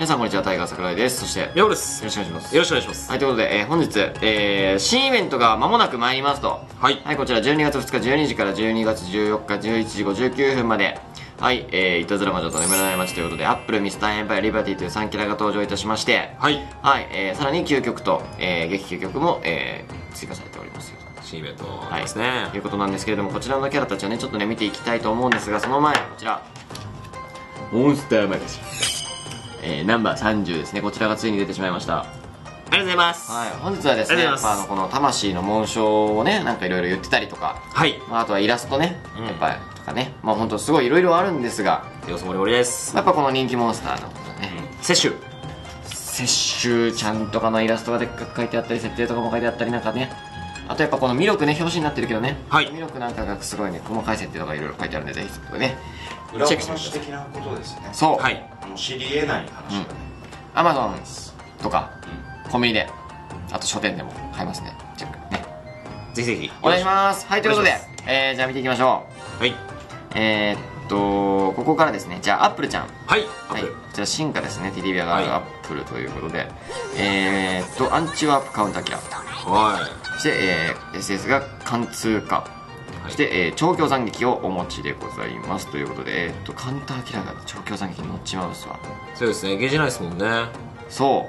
皆さんこんにちは、タイガー桜井です。そして、よ。ろしくお願いします。よろしくお願いします。はい、ということで、えー本日、えー新イベントが間もなく参りますと。はい。はい、こちら12月2日12時から12月14日11時59分まで、はい、えー、いたずら魔女と眠らない街ということで、アップル、ミスターエンパイア、リバティという3キャラが登場いたしまして、はい。はい、えー、さらに9曲と、えー、劇9曲も、えー、追加されております。新イベントありますね。ということなんですけれどもこちらのキャラたちをねちょっとね見ていきたいと思うんですがその前こちらモンスターマガジン、えー、ナンバー30ですねこちらがついに出てしまいましたありがとうございます。はい本日はですねあのこの魂の紋章をねなんかいろいろ言ってたりとか、はい。まあ、あとはイラストね、うんやっぱとかねまあ本当すごいいろいろあるんですがよそもりもりです。やっぱこの人気モンスターのことね、摂取。摂取ちゃんとかのイラストがでっかく書いてあったり設定とかも書いてあったりなんかねあとやっぱこのミロクね表紙になってるけどね、はい。ミロクなんかがすごいね細かい設定とかいろいろ書いてあるんでぜひそこでね裏チェックしてみて話ください。的なことですね。そう、はい。もう知り得ない話がね、アマゾンとかコンビニであと書店でも買えますね。チェックね。ぜひぜひ。お願いします。はいということで。えー、じゃあ見ていきましょす。はい。うえー、っとここからですねじゃあアップルちゃんはい。はい、こちら進化ですね、テディビアがはいアップルということで、えーっと、アンチワープカウンターキラー。はそして、えー SS が貫通化。い。そして、えー超強斬撃をお持ちでございます。ということで、えーっと、カウンターキラーが超強斬撃に乗っちまうっすわ。そうですね。ゲージないですもんね。そ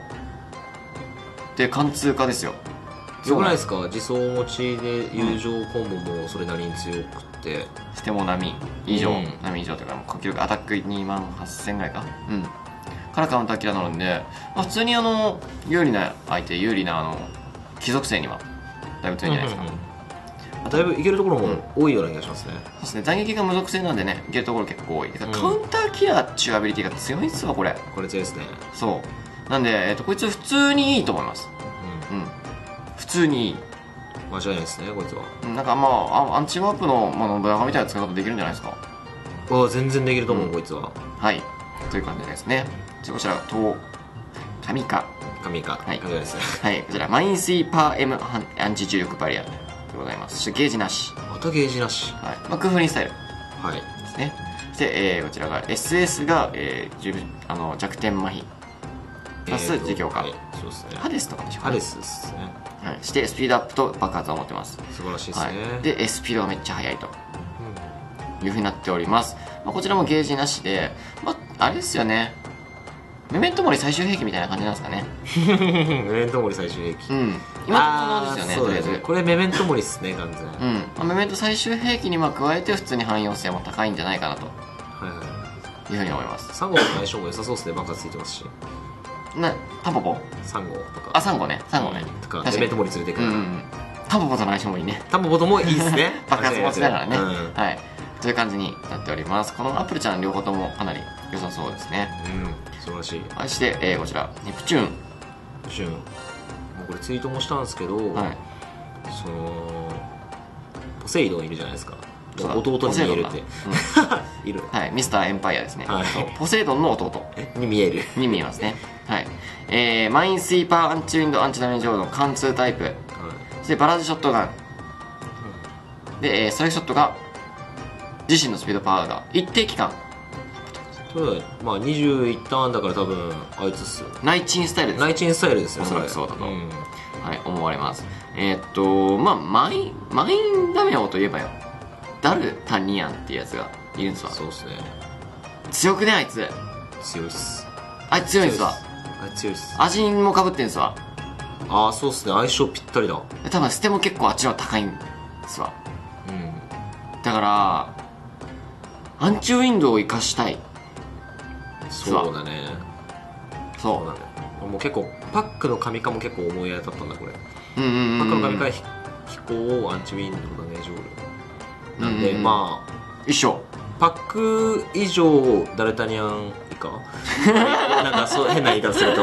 う。で、貫通化ですよ。よくないですか？自走持ちで友情コンボもそれなりに強くって。しても波以上、うん波以上というか、呼吸がアタック2万8000ぐらいか。うん。からカウンターキラーなので、まあ、普通にあの、有利な相手、有利なあの、貴族性には、だいぶ強いんじゃないですか。うんうんうんだいぶいけるところも多いような気がしますね。そうですね、斬撃が無属性なんでね、いけるところ結構多い。カウンターキラーっていうアビリティが強いんですわ、これ。これ強いですね。そう。なんで、えっと、こいつ普通にいいと思います。ううん。普通に。間違いないですね、こいつは。うんなんかまあ、あアンチワープの、まあ、信長みたいな使い方できるんじゃないですか？ああ、全然できると思う、うんこいつは。はい。という感じですね。こちら、と、神か。神か。はいね。はい、こちら、マインスイーパー M アンアンチ重力バリアでございます。そしてゲージなし。またゲージなし。はい。まあ、クーフリンスタイル。はい。ですね。そして、えーこちらが SS が、えー重あの弱点麻痺。プラス自強化はいそうですね。ハデスとかでしょ？うかハデスですね。はい。して、スピードアップと爆発を持ってます。素晴らしいですはね。い。で、えースピードがめっちゃ速いとうんいうふうになっております。まあ、こちらもゲージなしで、まあ、あれですよね。メメントモリ最終兵器みたいな感じなんですかね。メメントモリ最終兵器。うん。今のですよね。とりあえず。これメメントモリっすね、完全。うん。まあ、メメント最終兵器にまあ加えて普通に汎用性も高いんじゃないかなとはいはい。いうふうに思います。サンゴの相性も良さそうですね、爆発ついてますし。な、タンポポ？サンゴとか。あ、サンゴね。サンゴね。とか、メトモリ連れてくる。タンポポとの相性もいいね。タンポポともいいですね。爆発もしながらね、うん。はいという感じになっておりますこのアップルちゃん両方ともかなり良さそうですねうん。素晴らしい。そして、えーこちらネプチューンシュン。もうこれツイートもしたんですけど、はいその、ポセイドンいるじゃないですか。弟に見えるって。いる。はいミスターエンパイアですね、はい。ポセイドンの弟。に見える。に見えますね。はい。えー、マインスイーパーアンチウィンドアンチダメージモードの貫通タイプ。はい。そしてバラージショットガン。で、えーストライクショットが自身のスピードパワーが一定期間。まあ21ターンだから多分あいつっすよ。内チンスタイルです。ナイチンスタイルですよおそらくそうだと。ん。はい、思われます。えーっと、まあ、マイン、マインダメオといえばよ、ダルタニアンっていうやつがいるんですわ。そうっすね強くね、あいつ。強いっすあいつ強いんですわ。あいつ強いっす味もかぶってんすわ。ああそうっすね相性ぴったりだ多分、捨ても結構あっちの方が高いんですわ。うんだから、アンチウィンドウを生かしたい。そうだねそうそだねもう結構パックの神化も結構思い当たったんだこれう。うんうんパック。の神化飛飛行アンチウィンドウダメージオールなんで、うんうんまあ一緒。パック以上ダルタニアン以下？なんかそう変な言い方すると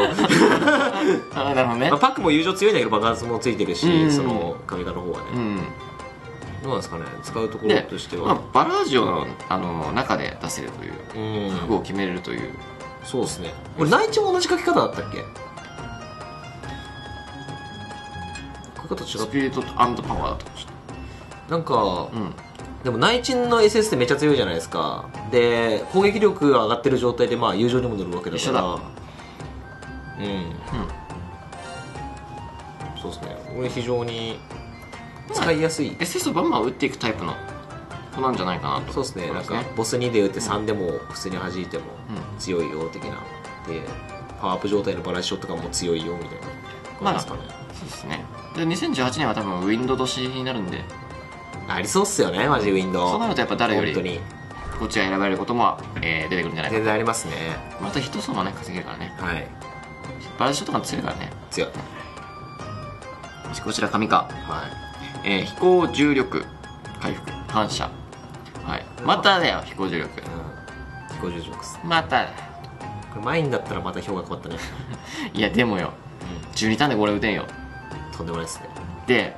あなるほどねまあ、。パックも友情強いんだけど爆発もついてるし、うんその神化の方はね、うん。どうなんですかね？使うところでとして、まあは、、バラージオのあの中で出せるという、うん覚悟を決めれるという。そうですねこれ内地も同じ書き方だったっけ？書き方違っスピリットパワーだと。たなんかうん。でも内鎮の SS ってめっちゃ強いじゃないですか。で攻撃力が上がってる状態でまあ友情にも乗るわけだから。一緒だ。うん。そうですね。俺非常に使いやすい。SS をバンバン打っていくタイプの子なんじゃないかなと。そうですね。思いまなんかボス2で打って3でも普通に弾いても強いよ的な。でパワーアップ状態のバランスショットとかも強いよみたいな。まあ感じですかね、そうですね。で2018年は多分ウィンドウ年になるんでありそうっすよねマジウィンドウ。そうなるとやっぱ誰より本当に。こっちが選ばれることも、えー出てくるんじゃないか。全然ありますね。また一層ね稼げるからね。はい。バラショットが強いからね。強い。こちら紙か、はい。えー飛行重力。回復。反射。はい。まただよ飛行重力。うん。飛行重力まただよ。これ前になったらまた評価変わったね。いやでもよ。12ターンでこれ打てんよ。とんでもないですね。で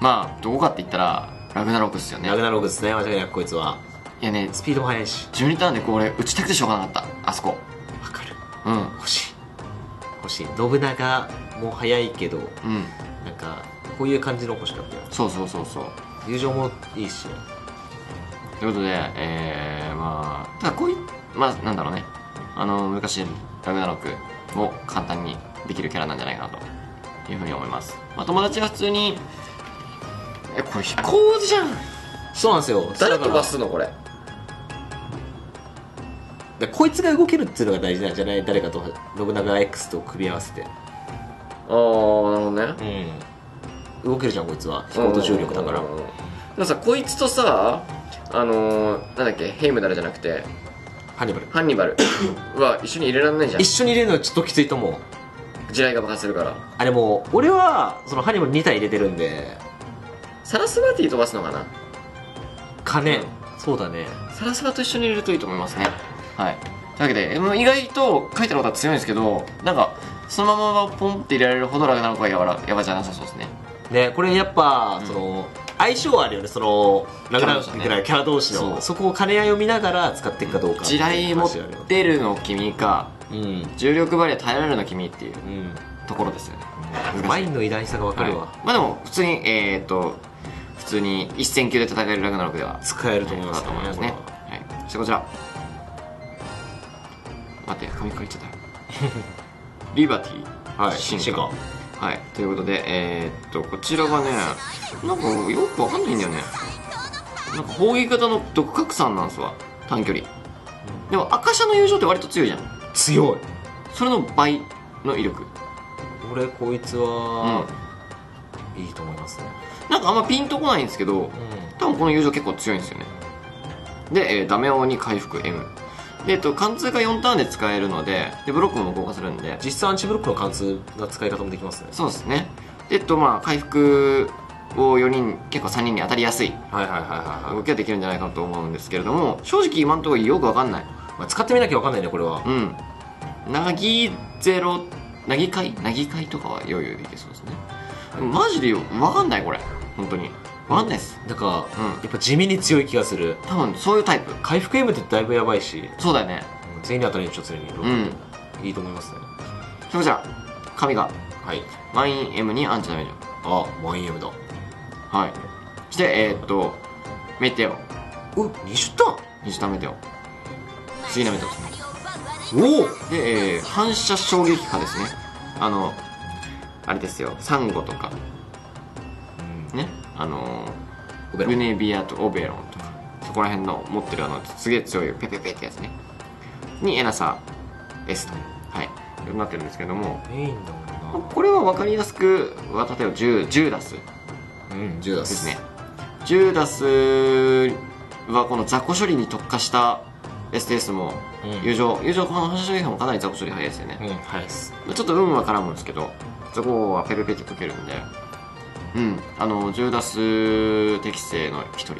まあどこかって言ったらラグナロクっすよね。ラグナログですね。間違いなくこいつは。いやねスピードも速いし。12ターンでこれ打ちたくてしょうがなかった。あそこ。わかる。うん。欲しい。欲しい。信長も速いけどうん。なんかこういう感じの欲しかったよそうそうそうそう。友情もいいし。ということでえー、まあただこういうまあなんだろうね。あの昔ラグナロクも簡単にできるキャラなんじゃないかなというふうに思います、まあ、友達が普通にえこれ飛行じゃん。そうなんですよ。だからのこれ？でこいつが動けるっていうのが大事なんじゃない？誰かと信長 X と組み合わせて。ああなるほどね。うん。動けるじゃんこいつは。飛行と重力だから。でもさこいつとさあのー、なんだっけ？ヘイムダルじゃなくて。ハンニバル。ハンニバル。は一緒に入れられないじゃん。一緒に入れるのはちょっときついと思う。地雷が爆発するから。あれもう俺はそのハンニバル2体入れてるんでサラスバティ飛ばすのかな？金、そうだね。サラスバと一緒に入れるといいと思いますね。はい。というわけでえもう意外と書いてあることは強いんですけどなんかそのままポンって入れられるほどラグナロクはやばらやばじゃなさそうですね。ねこれやっぱ、うん。その相性はあるよね。そのラグナロクキャラ同士ねキャラ同士の。そこを兼ね合いを見ながら使っていくかどうか。地雷持っってるの君かうん。重力バリア耐えられるの君っていううんところですよね。マインの偉大さが分かるわ、はい。まあでも普通にえー、っと普通に一戦級で戦えるラグナロクでは使えると思いますと思いますね。こはい。そしてこちら。待って紙借りちゃった。リバティ。れははい進化。はい。ということでえー、っとこちらがねなんかよくわかんないんだよね。なんか砲撃型の毒拡散なんですわ。短距離。でも赤車の友情って割と強いじゃん。強い。それの倍の威力。俺こいつは、いいと思いますね。なんかあんまピンとこないんですけどうん。多分この友情結構強いんですよね。で、えーダメ王に回復 M で、えっと、貫通が4ターンで使えるのででブロックも動かせるんで。実際アンチブロックの貫通な使い方もできますね。そうですね。でえっとまあ回復を4人結構3人に当たりやすい。動きができるんじゃないかなと思うんですけれども正直今のところよくわかんない。まあ、使ってみなきゃ分かんないねこれは。うん。なぎゼロなぎ会なぎ会とかはよいよいできそうですねマジでよ。わかんないこれ。本当に。わかんないです。なんか、うん。やっぱ地味に強い気がする。多分そういうタイプ。回復 M ってだいぶやばいし。そうだよね。全員に当たりにちょっと常にうん。いいと思いますね。それじゃあ神が。はい。マイン M にアンチダメー。ジあマイン M だ。をはい。そしてえー、っとメテオ。う20ターン虹とメテオ。次のメテオ。ですねおお。で、えー反射衝撃波ですね。あのあれですよ。サンゴとか。ね。あのオベロ。ンルネビアとオベロンとか。そこら辺の持ってるあのすげえ強いペペペってやつね。にエナサ S と。はい。なってるんですけども。メインだもんな。これは分かりやすくは例えばジュジューダス。うん10ダス。ですね。ジューダスはこの雑魚処理に特化した STS もうん。友情友情この反射衝撃波もかなり雑魚処理早いですよね。うんはいっす。ちょっと運は絡むんですけどそこはペペペって解けるんで。うん。あのジューダス適正の一人。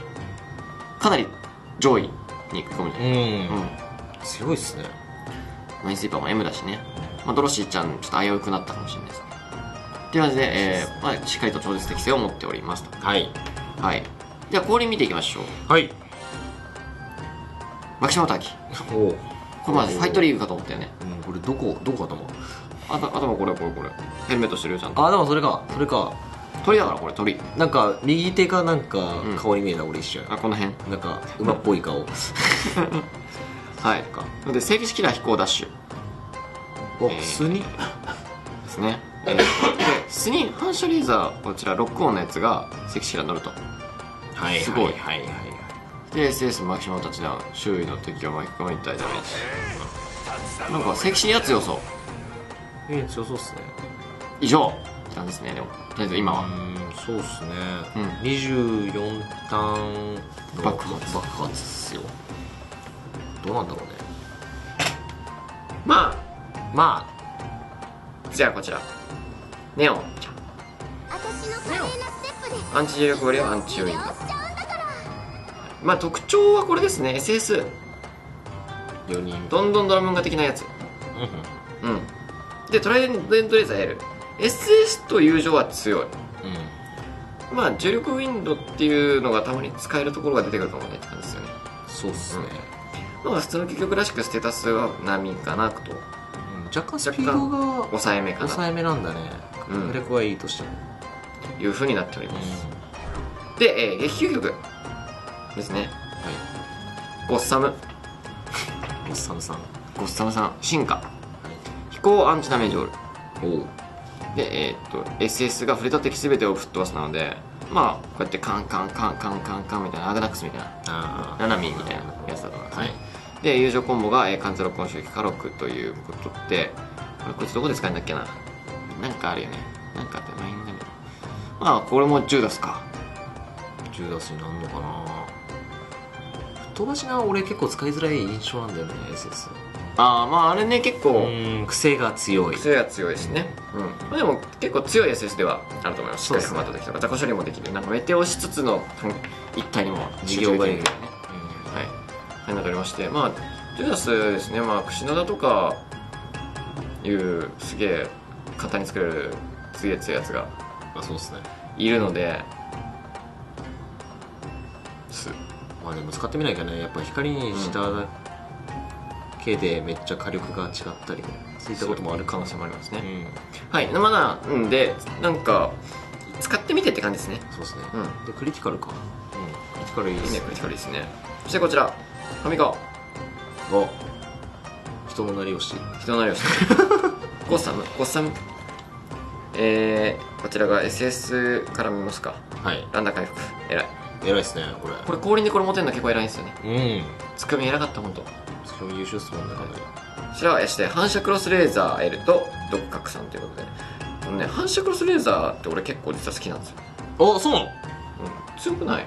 かなり上位に食い込むうん、うん。強いっすね。マインスイーパーも M だしね、まあ、ドロシーちゃんちょっと危うくなったかもしれないですね。っていう感じで、えーまあ、しっかりと超絶適性を持っておりますと。はい。はい。では氷見ていきましょう。はい。マキシマタキおおこれまずファイトリーグかと思ったよね。うんこれどこどこ頭あた頭これこれこれ。ヘルメットしてるよちゃんと。あでもそれか。それか。鳥だからこれ鳥。なんか右手がなんかうん。顔に見えた俺一瞬あこの辺。なんか馬っぽい顔。はい。で正規式な飛行ダッシュ。おえー。普通にですね、えー。でスニ反射レーザーこちらロックオンのやつがセクシーが乗ると。はいすごいはいはい。はい。で SS マキシマムタッチダウン周囲の敵を巻き込みたいダメージ。なんかセクシーや強そうえー、強そうっすね。以上って感じですねでも。とりあえず今は。うんそうっすね、うん。24ターンの爆発。爆発っすよ。どうなんだろうね。ままあ。じゃあこちら。ネオン。私の華麗なステップで。アンチ重力割りはアンチウィンド直しちゃうんだから。まあ特徴はこれですね。SS あ4人。どんどんドラムンガ的なやつ。うん。うんでトライデントレーザー L SS と友情は強い。うん。まあ重力ウィンドっていうのがたまに使えるところが出てくるかもねって感じですよね。そうっすね、まあ普通の結局らしくステータスは並かなと。うん若干スピードが抑えめかな。抑えめなんだね。うん。迫力はいいとしても。というふうになっております、うで、えー、劇究曲ですね。んはい。ゴッサム。おっさむさん。ゴッサムさん進化はい飛行アンチダメージオールで、えーっと SS が触れた敵全てを吹っ飛ばすなのでまあこうやってカンカンカンカンカンカンみたいなアグナックスみたいなあナナミンみたいなやつだと思いますね、はい。で友情コンボが、えー、関ゼロ今週火力ということでこれこいつどこで使えるんだっけな？なんかあるよね。なんかあってマインダメまあこれも10出すか。あ10ダスになるのかな。吹っ飛ばしな俺結構使いづらい印象なんだよね SS ああまああれね結構うん癖が強い。癖が強いですね。うん。まあでも結構強い SS ではあると思います。しっかりそうですね。ハマった時とか雑魚処理もできる。なんかメテオしつつの一体にも事業ができるよねはい。になっておりまして。まあジュダスですね。まあ串灘とかいうすげえ簡単に作れるすげえ強いやつがあそうっすね。いるので。す。まあでも使ってみないかね。やっぱ光にしただけでめっちゃ火力が違ったりねそういったこともある可能性もありますね、うん。はい。まだうんでなんか使ってみてって感じですね。そうですね。うん。でクリティカルか。うん。クリティカルいいですね。クリティカルいいですね。そしてこちら。ファミコお。人のなりをし人なりをしてゴ ッサム。ゴッサム。えー、こちらが SS から見ますか。はい。ランダ回復。偉い。偉いですねこれ。これ氷にこれ持てるの結構偉いんですよね。うん。ツッコミ偉かった本当。それも優秀っすもんね。かなりこちらはして反射クロスレーザー L とドッグ拡散ということで。あのね反射クロスレーザーって俺結構実は好きなんですよ、あそうなの？うん、強くない？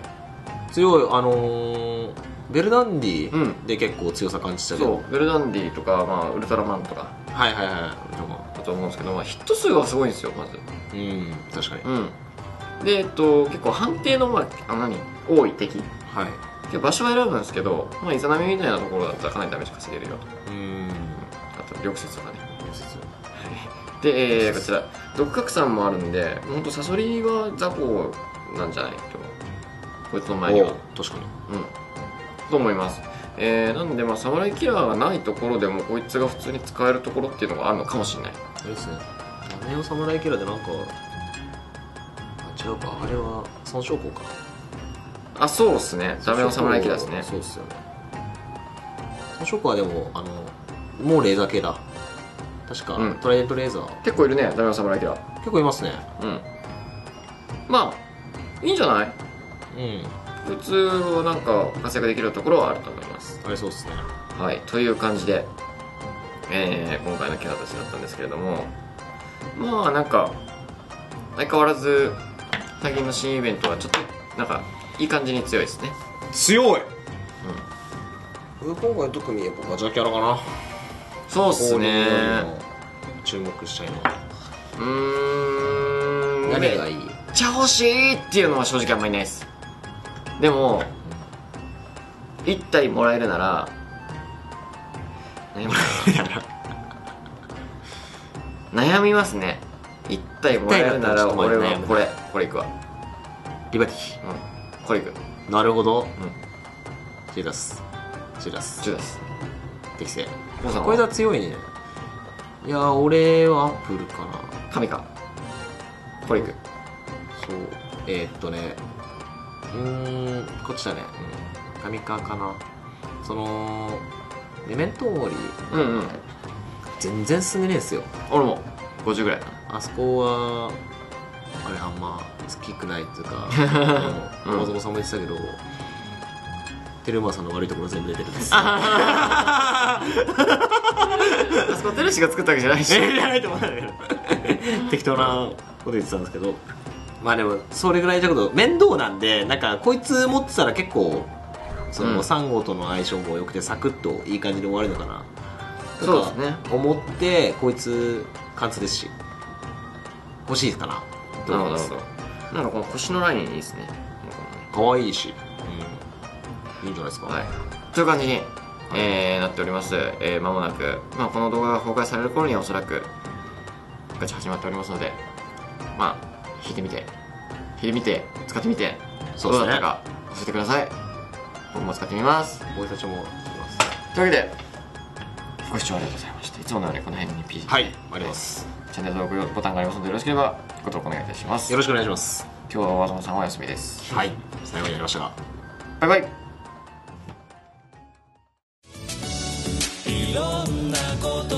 強い。あのー、ベルダンディうん。で結構強さ感じたけど、そう。ベルダンディとか、まあ、ウルトラマンとか。はいはいはい。でもだと思うんですけど、まあ、ヒット数がすごいんですよまず。うん確かに。うん。でえっと結構判定のまああ何？多い敵。はいで場所は選ぶんですけど、まあ、イザナミみたいなところだったらかなりダメージ稼げるよと。うん。あと緑雪とかね。で、えー、こちら。毒拡散もあるんで本当サソリは雑魚なんじゃない？とこいつの前には。お確かに。うん。と思います。えー、なんでまあサムライキラーがないところでもこいつが普通に使えるところっていうのがあるのかもしれない。あれですね。ラメオ侍キャラでなんかあ違うか。あれは損傷効かあそうっすね。ダメのサムライキラーですね。そうっすよね。損傷効はでもあのもうレーザー系だ。確か、うん。トライデントレーザー。結構いるねダメのサムライキラー結構いますね。うん。まあいいんじゃない？うん。普通はなんか活躍できるところはあると思います。あれそうっすね。はいという感じで、えー今回のキャラたちだったんですけれども。まあなんか相変わらず最近の新イベントはちょっとなんかいい感じに強いですね。強い。うん。今回特にやっぱガチャキャラかな。そうっすね。注目したいのうーん。何がいい？めっちゃ欲しいっていうのは正直あんまりないです。でも1体もらえるなら悩むな悩みますね。1体もらえるなら俺はこれこれいくわ。リバティ。うんこれいく。なるほど。うん。ジェラス。ジェラス。10です適正。これだ強いね。いや俺はアップルかな。神か。これいく。そう。えー、っとね。うーんこっちだね。うん。神カかな。そのメメントモーリうんうん。全然進んでねえんすよ。俺も。50ぐらい。あそこはあれあんま好きくないっていうか うん。大園さんも言ってたけどテルマさんの悪いところ全部出てるんですあそこテルシが作ったわけじゃないし。じゃないと思うんだけど適当なこと言ってたんですけど。まあでもそれぐらいちょっと面倒なんでなんかこいつ持ってたら結構その、うん。サンゴとの相性も良くてサクッといい感じで終わるのかな。そうですね。とか思ってこいつ貫通ですし。欲しいかなどなるほど。なんかこの腰のラインいいですね。可愛いし、うん、いいんじゃないですか、はい。という感じに、えーなっております。えー間もなく、まあ、この動画が公開される頃にはおそらくガチャ始まっておりますのでまあ弾いてみて。弾いてみて使ってみてそうですね。どうだったか教えてください。僕も使ってみます。僕たちもします。というわけでご視聴ありがとうございました。いつものようにこの辺に P はいありがとうございます。チャンネル登録ボタンがありますのでよろしければご登録お願いいたします。よろしくお願いします。今日は和園さんはお休みです。はい最後になりました。がバイバイ。いろんなこと